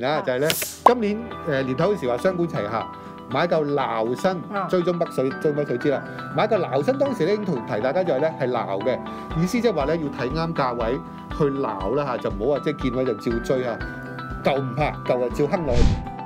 嗱，就系咧，今年诶年头嗰时话双管齐下，买嚿捞身，追中北水，追北水资啦。买嚿捞身当时咧，已经同提大家就系咧，系捞嘅意思，即系话咧要睇啱价位去捞啦吓，就唔好话即系见位就照追啊，旧唔怕，旧系照坑落去。